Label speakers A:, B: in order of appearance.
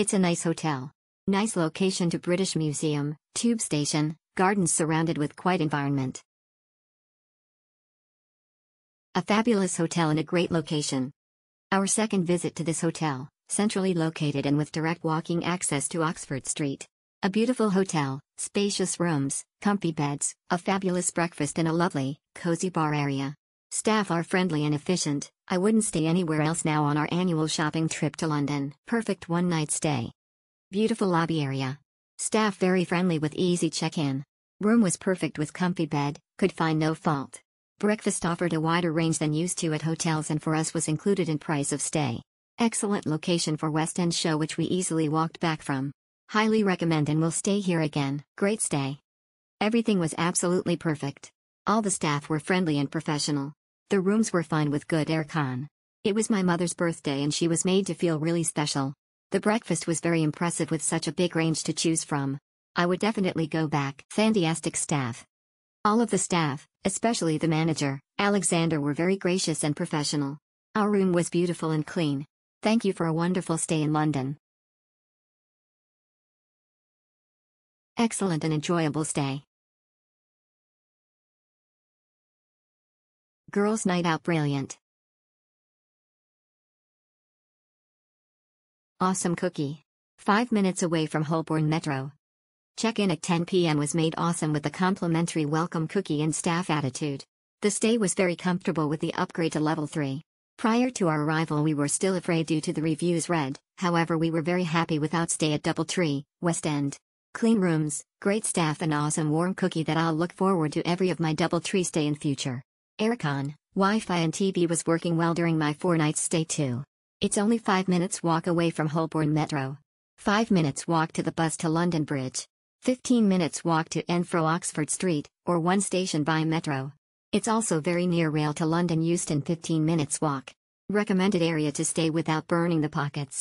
A: It's a nice hotel. Nice location to British Museum, tube station, gardens surrounded with quiet environment. A fabulous hotel in a great location. Our second visit to this hotel, centrally located and with direct walking access to Oxford Street. A beautiful hotel, spacious rooms, comfy beds, a fabulous breakfast and a lovely, cozy bar area. Staff are friendly and efficient, I wouldn't stay anywhere else now on our annual shopping trip to London. Perfect one night stay. Beautiful lobby area. Staff very friendly with easy check-in. Room was perfect with comfy bed, could find no fault. Breakfast offered a wider range than used to at hotels and for us was included in price of stay. Excellent location for West End show which we easily walked back from. Highly recommend and will stay here again. Great stay. Everything was absolutely perfect. All the staff were friendly and professional. The rooms were fine with good aircon. It was my mother's birthday and she was made to feel really special. The breakfast was very impressive with such a big range to choose from. I would definitely go back. Fantastic staff. All of the staff, especially the manager, Alexander were very gracious and professional. Our room was beautiful and clean. Thank you for a wonderful stay in London. Excellent and enjoyable stay. Girls' Night Out Brilliant. Awesome cookie. 5 minutes away from Holborn Metro. Check-in at 10 p.m. was made awesome with the complimentary welcome cookie and staff attitude. The stay was very comfortable with the upgrade to level 3. Prior to our arrival we were still afraid due to the reviews read, however we were very happy with our stay at Doubletree, West End. Clean rooms, great staff and awesome warm cookie that I'll look forward to every of my Doubletree stay in future. Aircon, Wi-Fi and TV was working well during my four nights stay too. It's only 5 minutes walk away from Holborn Metro. 5 minutes walk to the bus to London Bridge. 15 minutes walk to Enfro Oxford Street, or one station by Metro. It's also very near rail to London Euston 15 minutes walk. Recommended area to stay without burning the pockets.